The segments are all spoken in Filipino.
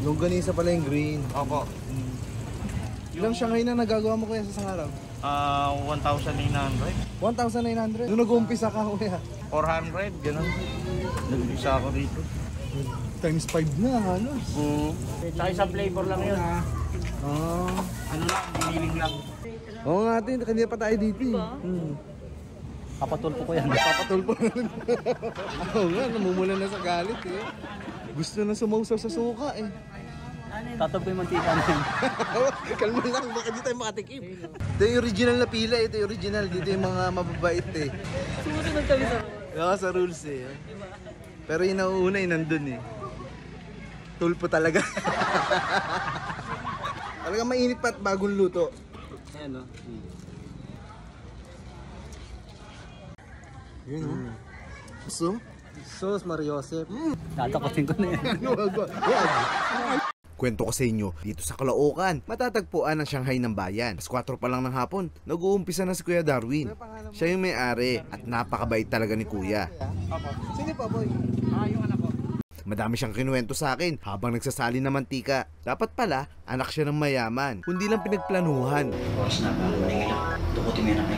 Longganisa pala yung green. Opo. Ilang Shanghai na nagagawa mo kuya sa isang araw? Ah, 1,900. 1,900. Nung nag-uumpisa ka kuya. 400, ganun. Nag-isa ako dito. Times 5 na halos. Mm. Sa isang flavor lang yun. Ah. Ano lang, biniling lang. Oo nga ate, kanina pa tayo dito eh. Hmm. Papatulpo ko yan. Papatulpo na rin. Oo nga, namumula na sa galit eh. Gusto na sumausaw sa suka eh. Tatog yung mantika na yun. Kalma lang, baka di tayo makatikim. Ito yung original na pila, ito yung original. Dito yung mga mababait eh. Sumusunod kami sa... Oo, sa rules eh. Pero yung nauuna eh, nandun eh. Tulpo talaga. talaga mainit pa at bagong luto. Ayan o. Yun oh. So? Sus, Mariosep. Tatakotin ko na yan. Wag, wag, wag. Kwento ko sa inyo, dito sa Caloocan, matatagpuan ang Shanghai ng bayan. Mas 4 pa lang ng hapon, nag-uumpisa na si Kuya Darwin. Siya yung may-ari at napakabait talaga ni Kuya. Sino pa, boy? Ah, yung anak ko. Madami siyang kinuwento sa akin habang nagsasali ng mantika. Dapat pala, anak siya ng mayaman, kundi lang pinagplanuhan. Oras na ba? Maningila. Dukutin mo yan ang.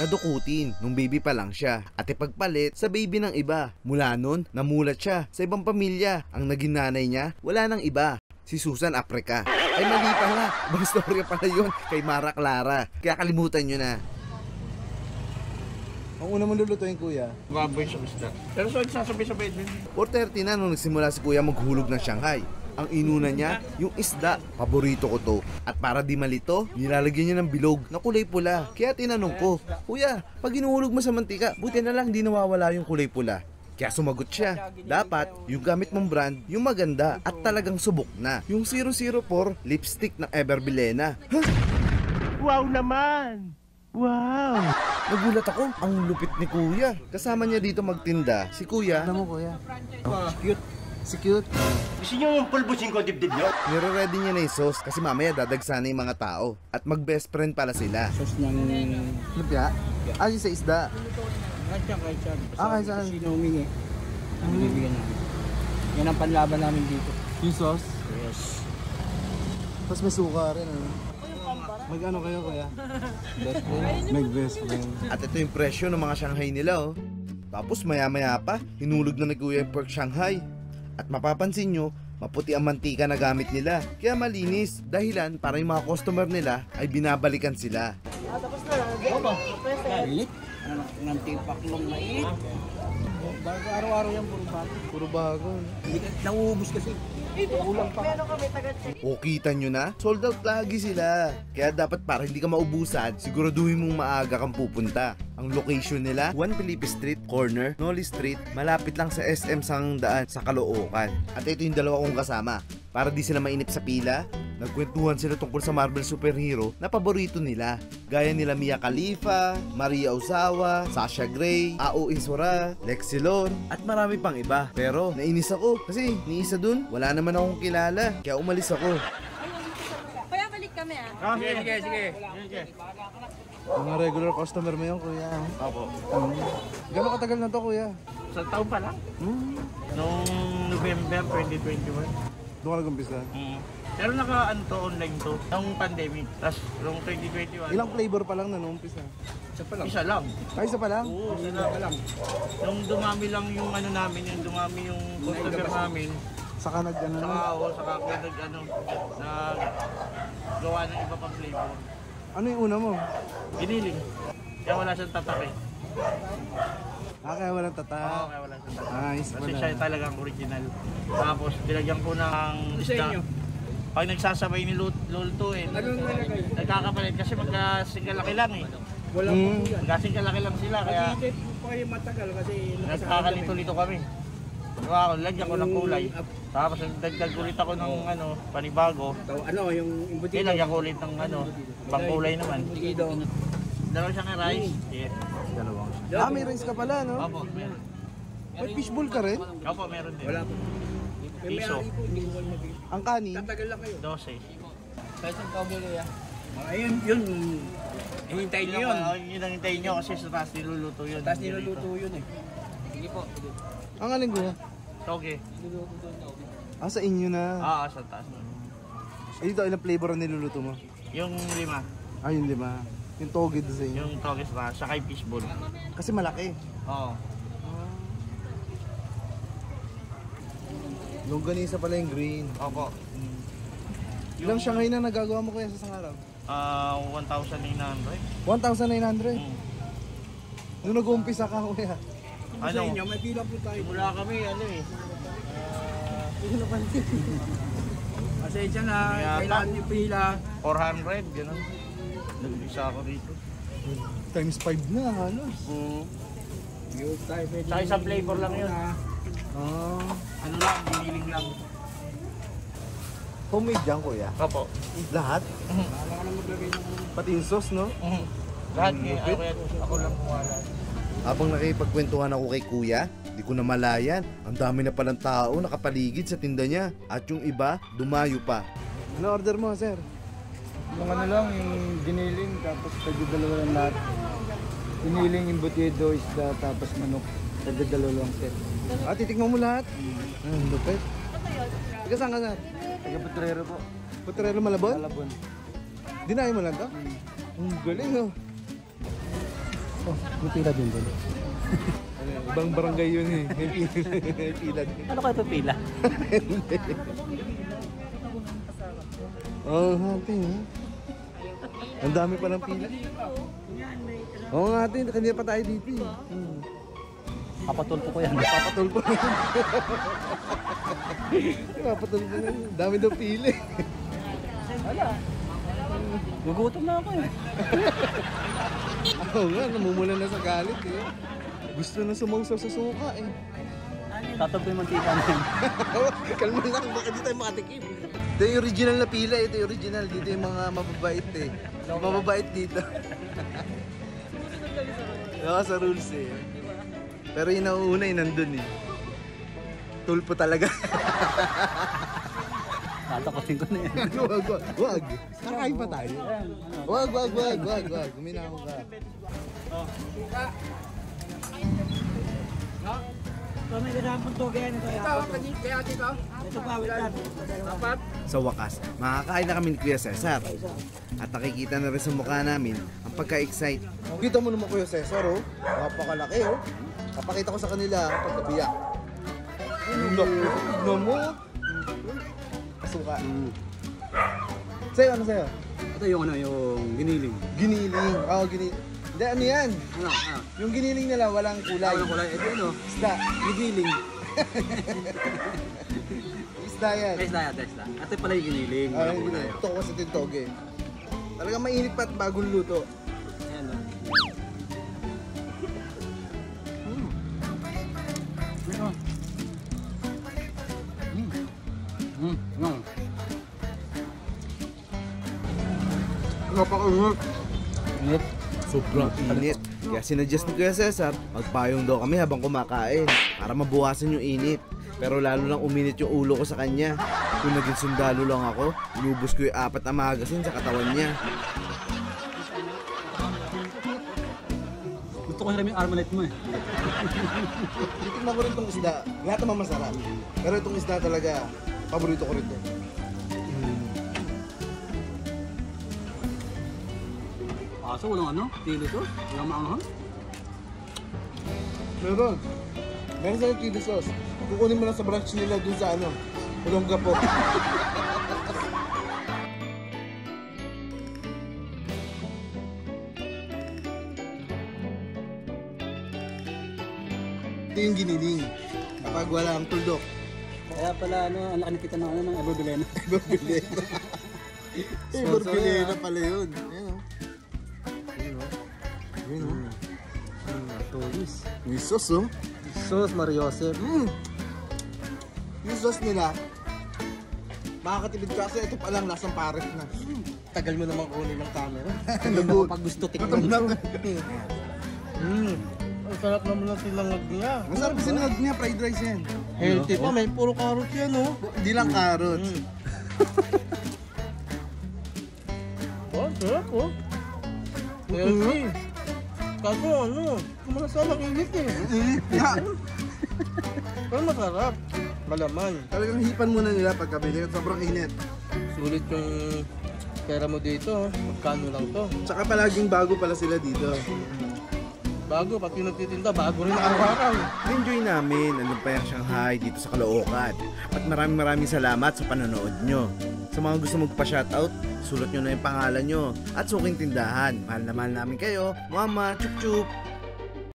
Nadukutin nung baby pa lang siya at ipagpalit sa baby ng iba. Mula nun, namulat siya sa ibang pamilya. Ang naging nanay niya, wala nang iba. Si Susan Africa. Ay mali pala. Ibang storya pala yun kay Mara Clara. Kaya kalimutan nyo na. Ang una mong lulutuin kuya, Baboy sa isda. Pero so, nagsasabay-sabay din. 4.30 na nung nagsimula si kuya maghulog ng Shanghai. Ang inuna niya, yung isda. Paborito ko to. At para di malito, nilalagyan niya ng bilog na kulay pula. Kaya tinanong ko, Kuya, pag inuhulog mo sa mantika, buti na lang di nawawala yung kulay pula. Kaya sumagot siya, dapat yung gamit mong brand, yung maganda at talagang subok na. Yung 004 lipstick ng Everbilena. Huh? Wow naman! Wow! Nagulat ako, ang lupit ni Kuya. Kasama niya dito magtinda, si Kuya. Ano mo Kuya? Cute. Si cute. Gusto nyo pulbusin ko dibdib nyo? Nire-ready niya na yung sauce kasi mamaya dadagsa na yung mga tao. At mag-best friend pala sila. Sauce ng... Lupya? Ah, yung sa isda. Kahit siya, kahit siya. Ah, kahit saan. Sino humingi? Ang bibigyan namin. Yan ang panlaban namin dito. Yung sauce? Yes. Tapos may suka rin. Ano? Mag-ano kayo kuya? Best friend? Mag-best friend. At ito yung presyo ng mga Shanghai nila oh. Tapos maya-maya pa, hinulog na ni Kuya yung pork Shanghai. At mapapansin nyo, maputi ang mantika na gamit nila. Kaya malinis, dahilan para yung mga customer nila ay binabalikan sila. Mainit? Ng tipaklong mainit. Bago araw-araw yan, puro bago. Puro bago. Nauubos kasi. Kulang pa. O kita nyo na, sold out lagi sila. Kaya dapat para hindi ka maubusan, siguraduhin mong maaga kang pupunta. Ang location nila, 1 Felipe Street, corner, Noli Street, malapit lang sa SM Sangdaan sa Caloocan. At ito yung dalawa kong kasama. Para di sila mainip sa pila, nagkwentuhan sila tungkol sa Marvel superhero na paborito nila. Gaya nila Mia Khalifa, Maria Ozawa, Sasha Grey, Ao Isora, Lexi Lon, at marami pang iba. Pero nainis ako kasi ni isa dun, wala naman akong kilala. Kaya umalis ako. Kuya, balik kami ah. Ah, sige, sige, sige. sige. Mga regular customer mo yun, kuya. Opo. Gano'ng katagal na to, kuya? Sa taon pa lang. Noong November 2021. Doon ka nag-umpisa. Mm. Pero naka ano to, online to. Noong pandemic. Tapos noong 2021. Ilang flavor pa lang na nung-umpisa? Isa pa lang. Isa lang. Ay, isa pa lang? Oo, isa pa lang. Nung dumami lang yung ano namin, yung dumami yung customer namin. Saka nag ano Saka ako, saka ako nag ano, nag gawa ng iba pang flavor. Ano yung una mo? Giniling. Kaya wala siyang tatak eh. Ah, kaya walang Oo, tata. kaya wala siyang tatak. Nice Kasi pala. siya talagang original. Tapos binagyan ko ng isda. Pag nagsasabay ni Lut- Lulto eh. Nagkakapalit kasi magkasingalaki lang eh. Wala mm. Magkasingalaki lang sila kaya po kayo matagal kasi nagkakalito-lito kami. Diba ako, lagyan ko ng kulay. Tapos nagdagdag ulit ako ng ano, panibago. ano yung embutido. Nilagyan ko ulit ng ano, pangkulay naman. Dalawa siyang rice. Yes. Ah, may rice ka pala, no? Opo, meron. May fishbowl ka rin? Opo, meron din. Wala po. May Piso. Ang kanin? Tatagal lang kayo. 12. Pesos ka bili ah. Ayun, yun. Hintayin niyo yun. Yun, ang hintayin nyo kasi sa taas niluluto yun. Tapos niluluto yun eh. Sige po. Ang aling guha? Toge. Ah, sa inyo na. Ah, sa taas na. Ay, dito, ilang flavor ang niluluto mo? Yung lima, Ah, yun, di ba? Yung toge doon sa inyo. yung togis na, saka yung fishball. Kasi malaki. Oo. Longganisa pala yung green. Opo. Ilang Shanghai na nagagawa mo kaya sa isang araw? Ah, 1,900. 1,900. Mm. Nung nag-uumpisa ka, kuya. Sa Ano? inyo, may pila po tayo. Mula kami, ano eh. Pasensya na, kailangan niyo pila. 400, gano'n. Nag-isa ako dito. Times 5 na, halos. Mm. Yung tayo pwede. Sa isang flavor lang yun. Ah, Ah. Ano lang, biniling lang. Homemade yan, kuya. Opo. Lahat? Maglagay ng Pati yung sauce, no? Mhm. Lahat ngayon, ako, yan, ako lang kumala. Habang nakipagkwentuhan ako kay kuya, di ko na malayan. Ang dami na palang tao nakapaligid sa tinda niya. At yung iba, dumayo pa. Ano order mo, sir? Yung ano lang, yung giniling, tapos tagdadalawa lang lahat. Giniling, imbutido, isda, tapos manok. Tagdadalawa lang sir. Ah, titikman mo lahat? Ah, lupit. Taga saan ka, sir? Taga Petrero po. Putrero Malabon? Malabon. Dinayo mo lang to? Ang galing, oh. Oh, may pila din doon. Ano, ibang barangay yun eh. May pila, pila din. Ano kayo pipila? Oo, oh, hating. ha? Ang dami pa ng pila. Oo nga, hating. Kanina pa tayo dito eh. Hmm. Papatulpo ko yan. Papatulpo na yun. Papatulpo na yun. Dami daw pili. Gugutom na ako eh. Oo nga, namumula na sa galit eh. Gusto na sumausaw sa suka eh. Tatag ko yung mantika na yun. Kalma lang, baka di tayo makatikim. Ito yung original na pila, ito yung original. Dito yung mga mababait eh. Mababait dito. Oo, sa rules eh. Pero yung nauuna yung nandun eh. Tulpo talaga. Tatakotin ko na yan. wag, wag, wag. Kakain pa tayo. Wag, wag, wag, wag, wag. Guminaw ka. Dapat. Sa wakas, makakain na kami ni Kuya Cesar. At nakikita na rin sa mukha namin ang pagka-excite. Kita mo naman Kuya Cesar, oh. Napakalaki, oh. Kapakita ko sa kanila ang pagkabiyak. Naku, tignan mo. Kasuka. Sa'yo, ano sa'yo? Ito yung ano, yung giniling. Giniling. Oo, giniling. Hindi, ano yan? Ano, ano? Yung giniling nila, walang kulay. Walang kulay. Ito ano, Isda. gigiling. Isda yan. Isda yan, isda. Ito pala yung giniling. Ah, yung giniling. Ito ko sa tintoge. Talagang mainit pa at bagong luto. Ayan, no? Napakainit. Init. Sobrang init. Kaya sinadjust ni Kuya Cesar, magpayong daw kami habang kumakain para mabuwasan yung init. Pero lalo lang uminit yung ulo ko sa kanya. Kung naging sundalo lang ako, inubos ko yung apat na magasin sa katawan niya. Gusto ko hiram yung armalite mo eh. Titignan ko rin itong isda. Lahat naman masarap. Pero itong isda talaga, paborito ko rin to. Aso, walang ano? Tilo to? Walang maanghang? Meron. Meron sa chili sauce. Kukunin mo na sa branch nila dun sa ano, Olongga po. Ito yung giniling. Kapag wala ang tuldok, Kaya pala ano, ang laki kita ng ano, ng Eberbilena. Iberbilena. Iberbilena pala yun. May sauce oh. Sos Mariosep. Mm. Yung sauce nila, makakatipid ka kasi ito pa lang lasang pares na. Tagal mo naman kunin ng camera. Lagot. Pag gusto Gutom tikman. na. mm. Ang sarap naman ng silangag niya. Masarap kasi sinangag niya, fried rice yan. Healthy pa, may puro carrots yan oh. Hindi lang carrots. Oh, sarap oh. Healthy. Kaso ano, kumalasama init eh. Mm. Yeah. Pero masarap. Malaman. Talagang hipan muna nila pagkabili. Sobrang init. Sulit yung pera mo dito. Magkano lang to. Tsaka palaging bago pala sila dito. Bago, pati nagtitinda, bago rin araw-araw. Enjoy namin ang Lumpayang Shanghai dito sa Caloocan. At maraming maraming salamat sa panonood nyo. Sa mga gusto magpa-shoutout, sulat nyo na yung pangalan nyo at suking tindahan. Mahal na mahal namin kayo. Mama, chup chup!